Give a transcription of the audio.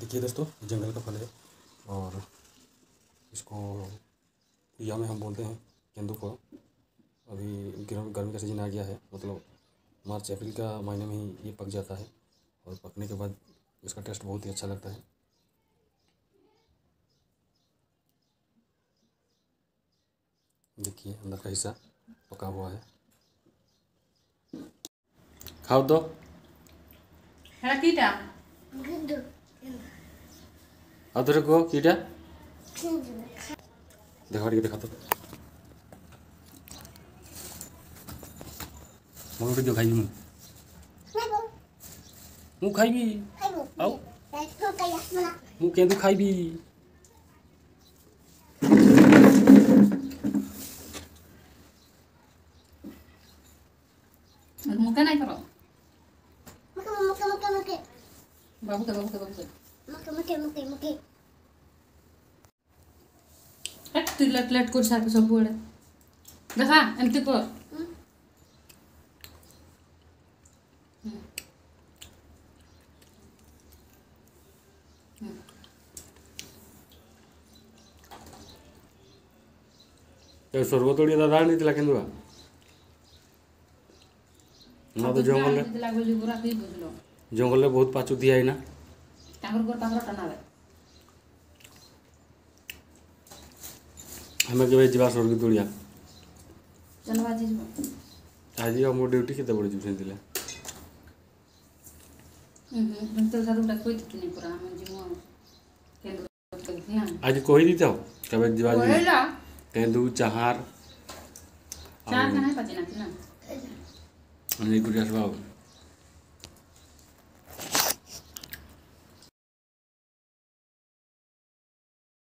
देखिए दोस्तों जंगल का फल है और इसको या में हम बोलते हैं गेंदू को अभी गर्मी का सीजन आ गया है मतलब मार्च अप्रैल का महीने में ही ये पक जाता है और पकने के बाद इसका टेस्ट बहुत ही अच्छा लगता है देखिए अंदर का हिस्सा पका हुआ है खाओ दो तो। है ଆଉ ଥରେ କୁହ କିଟା ଦେଖ ଟିକେ ଦେଖ ତ ମୋର ଗୋଟେ ଦିଅ ଖାଇବି ମୁଁ ମୁଁ ଖାଇବି ଆଉ ମୁଁ କେନ୍ଦୁ ଖାଇବି ମୁକା ନାଇଁ କର ବାବୁକା ବାବୁକା ବାବୁକା सब देखा एमती कह हम्म। स्वर्गत दादा आनी कि तो जंगल तो जंगल बहुत पाचु दिया ना ಹೆಂಗೆ ಗೊತ್ತಂದ್ರೆ ಟನ್ನದ ଆମେ କେବେ ଯିବା ସ୍ୱର୍ଗୀ ତୁଳିଆ ଆଜି ଆମ ଡ୍ୟୁଟି କେତେବେଳେ ଯିବୁ ସେମିତି ଆଜି କହିଦେଇଥାଉ କେବେ ଯିବା କେନ୍ଦୁ ଚାହାର ନେଇକରି ଆସିବା ଆଉ